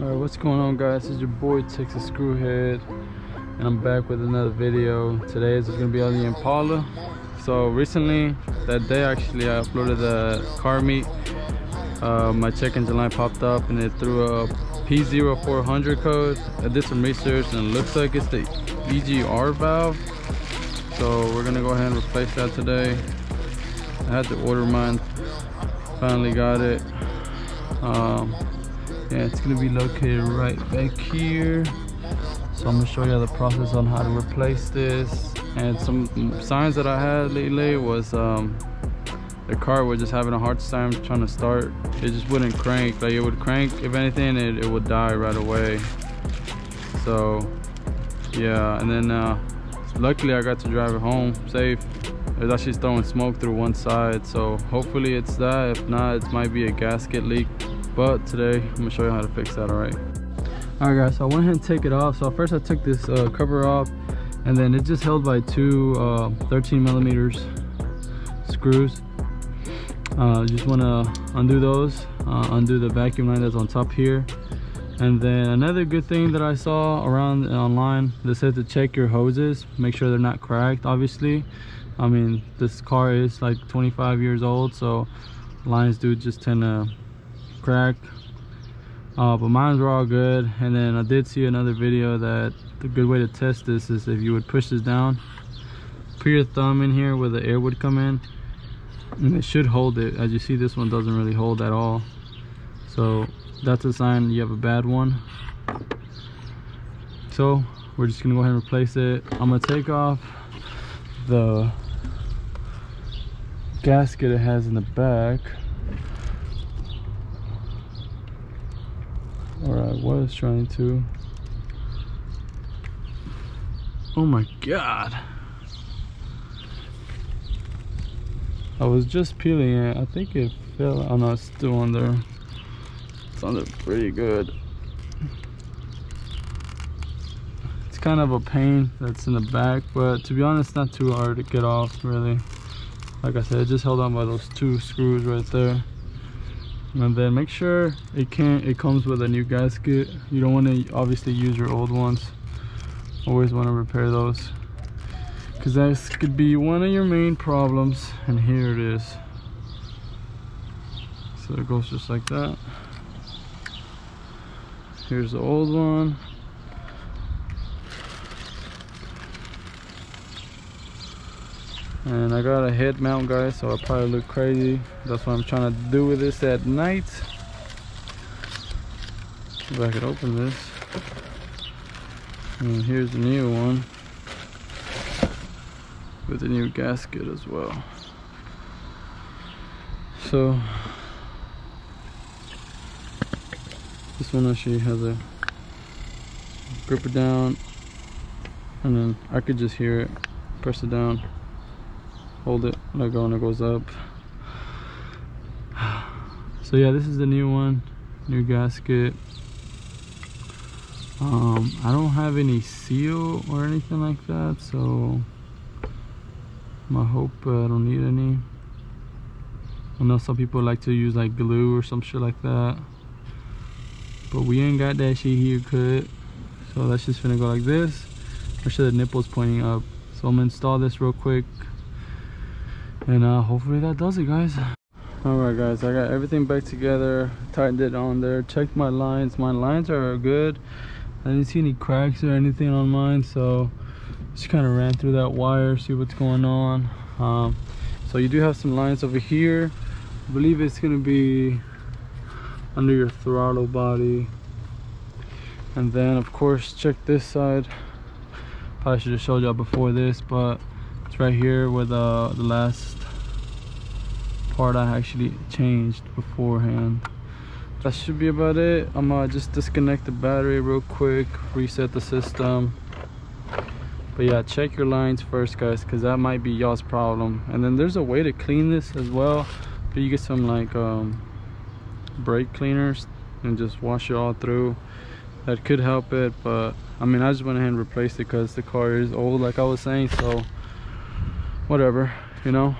Alright, what's going on guys? This is your boy Texas Screwhead and I'm back with another video. Today is gonna be on the Impala. So recently, that day actually I uploaded the car meet. Uh, my check engine light popped up and it threw a P0400 code. I did some research and it looks like it's the EGR valve. So we're gonna go ahead and replace that today. I had to order mine, finally got it. Um, yeah it's gonna be located right back here. So i'm gonna show you the process on how to replace this. And some signs that i had lately was um, the car was just having a hard time trying to start. It just wouldn't crank. Like it would crank. If anything it, it would die right away. So yeah and then uh, luckily i got to drive it home safe. It was actually throwing smoke through one side. So hopefully it's that. If not it might be a gasket leak but today i'm gonna show you how to fix that all right? All right guys so i went ahead and take it off. So first i took this uh, cover off and then it just held by two uh, 13 millimeters screws. Uh, just want to undo those uh, undo the vacuum line that's on top here. And then another good thing that i saw around online they said to check your hoses make sure they're not cracked obviously. I mean this car is like 25 years old so lines do just tend to crack. Uh, but mine's were all good. And then i did see another video that the good way to test this is if you would push this down put your thumb in here where the air would come in and it should hold it. As you see this one doesn't really hold at all. So that's a sign you have a bad one. So we're just gonna go ahead and replace it. I'm gonna take off the gasket it has in the back or I was trying to. Oh my god. I was just peeling it. I think it fell. Oh no, it's still on there. It's there pretty good. It's kind of a pain that's in the back, but to be honest, not too hard to get off really. Like I said, it just held on by those two screws right there and then make sure it can't. it comes with a new gasket. You don't want to obviously use your old ones. Always want to repair those. Because that could be one of your main problems and here it is. So it goes just like that. Here's the old one and I got a head mount guys so I probably look crazy. That's what I'm trying to do with this at night. If I could open this. And here's the new one. With the new gasket as well. So this one actually has a grip it down. And then I could just hear it press it down hold it let go and it goes up. So yeah this is the new one new gasket. Um, I don't have any seal or anything like that so I hope uh, I don't need any. I know some people like to use like glue or some shit like that but we ain't got that shit here cut. So that's just gonna go like this. Make sure the nipple's pointing up. So I'm gonna install this real quick and uh, hopefully that does it guys. All right guys i got everything back together tightened it on there checked my lines. My lines are good. I didn't see any cracks or anything on mine so just kind of ran through that wire see what's going on. Um, so you do have some lines over here. I believe it's going to be under your throttle body. And then of course check this side. Probably should have showed y'all before this but it's right here where the, the last part I actually changed beforehand. That should be about it. I'm gonna just disconnect the battery real quick, reset the system. But yeah, check your lines first guys, cause that might be y'all's problem. And then there's a way to clean this as well. But you get some like um, brake cleaners and just wash it all through. That could help it, but I mean, I just went ahead and replaced it because the car is old like I was saying, so whatever you know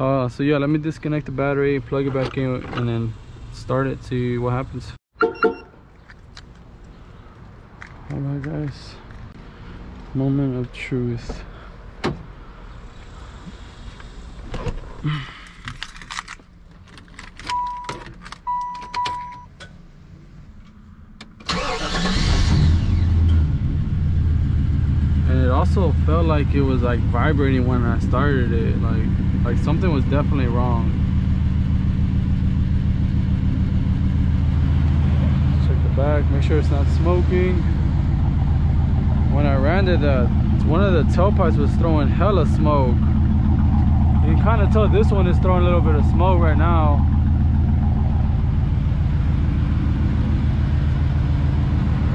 uh so yeah let me disconnect the battery plug it back in and then start it see what happens Alright guys. Moment of truth. And it also felt like it was like vibrating when I started it. Like like something was definitely wrong. Check the back, make sure it's not smoking. When I ran it, uh, one of the tailpipes was throwing hella smoke. You can kind of tell this one is throwing a little bit of smoke right now.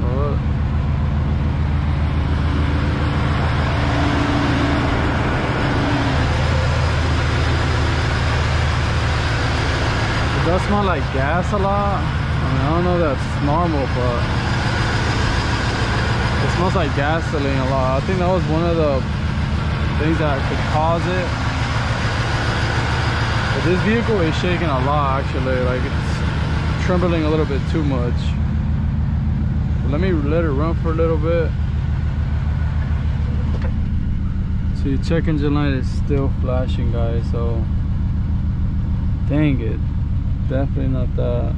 Oh. Does smell like gas a lot. I mean, I don't know that's normal, but it smells like gasoline a lot. I think that was one of the things that could cause it. But this vehicle is shaking a lot actually, like it's trembling a little bit too much. But let me let it run for a little bit. See, check engine light is still flashing guys, so dang it. Definitely not that.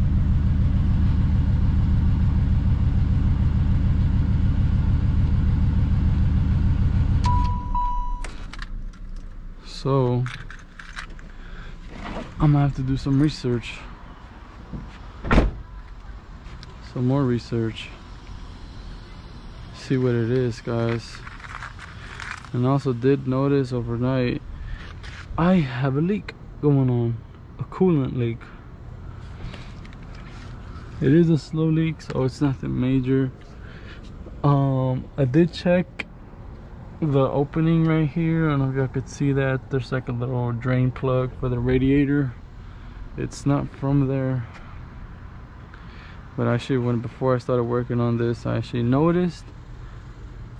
So I'm gonna have to do some research. Some more research. See what it is, guys. And also did notice overnight I have a leak going on. A coolant leak. It is a slow leak, so it's nothing major. Um, I did check the opening right here. I don't know if y'all could see that. There's like a little drain plug for the radiator. It's not from there. But I actually, when before I started working on this, I actually noticed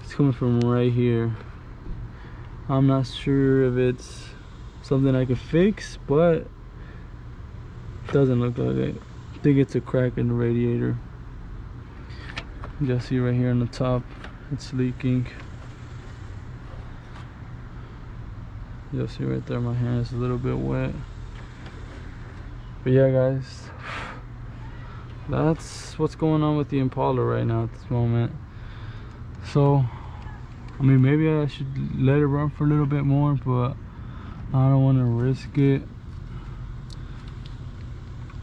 it's coming from right here. I'm not sure if it's something I could fix, but it doesn't look like it. I think it's a crack in the radiator. You just see right here on the top, it's leaking. You'll see right there, my hand is a little bit wet. But yeah, guys, that's what's going on with the Impala right now at this moment. So, I mean, maybe I should let it run for a little bit more, but I don't want to risk it.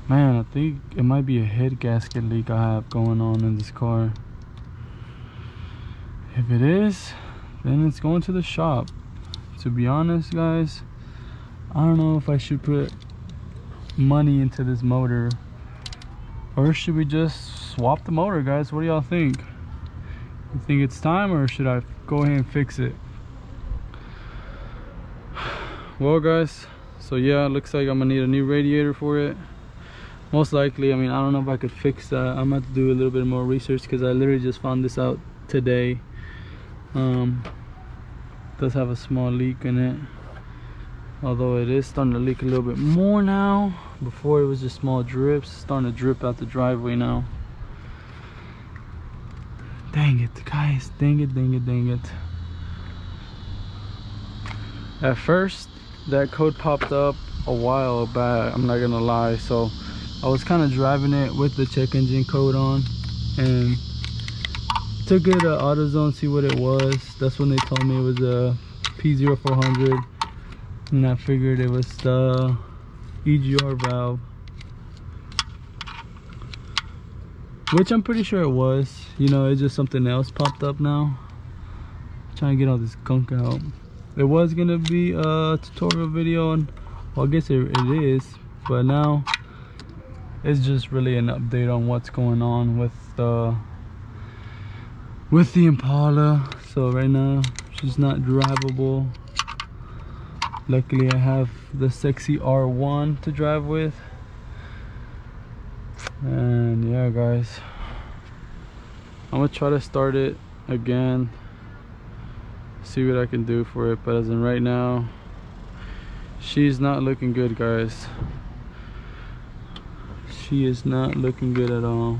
Man, I think it might be a head gasket leak I have going on in this car. If it is, then it's going to the shop. To be honest, guys, I don't know if I should put money into this motor or should we just swap the motor, guys? What do y'all think? You think it's time or should I go ahead and fix it? Well, guys, so yeah, looks like I'm gonna need a new radiator for it most likely i mean i don't know if i could fix that. I'm gonna do a little bit more research because i literally just found this out today. Um does have a small leak in it although it is starting to leak a little bit more now. Before it was just small drips. Starting to drip out the driveway now. Dang it guys. Dang it dang it dang it. At first that code popped up a while back. I'm not gonna lie. So I was kind of driving it with the check engine code on and took it to AutoZone see what it was. That's when they told me it was a P0400 and I figured it was the EGR valve. Which I'm pretty sure it was. You know, it's just something else popped up now. I'm trying to get all this gunk out. It was gonna be a tutorial video on, well I guess it, it is, but now it's just really an update on what's going on with the with the Impala. So right now she's not drivable. Luckily I have the sexy R1 to drive with. And yeah guys. I'm gonna try to start it again. See what I can do for it but as in right now she's not looking good guys she is not looking good at all.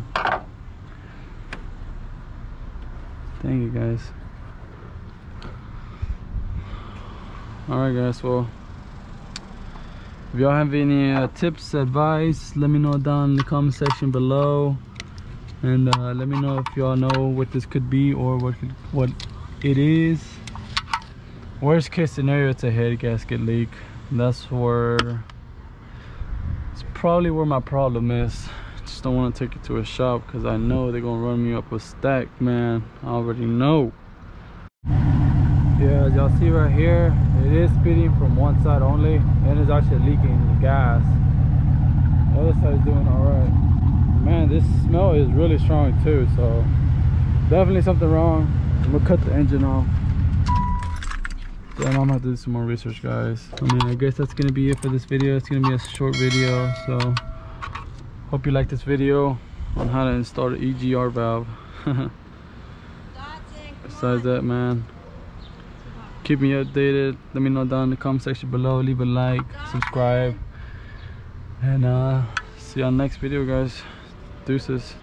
Thank you guys. All right guys well if y'all have any uh, tips advice let me know down in the comment section below. And uh, let me know if y'all know what this could be or what what it is. Worst case scenario it's a head gasket leak. That's where probably where my problem is. Just don't want to take it to a shop because i know they're gonna run me up a stack man. I already know. Yeah as y'all see right here it is spitting from one side only and it's actually leaking gas. The other side is doing all right. Man this smell is really strong too so definitely something wrong. I'm gonna cut the engine off i'm gonna do some more research guys. I mean i guess that's gonna be it for this video. It's gonna be a short video so hope you like this video on how to install the egr valve. Besides that man keep me updated. Let me know down in the comment section below. Leave a like subscribe and uh see you on next video guys. Deuces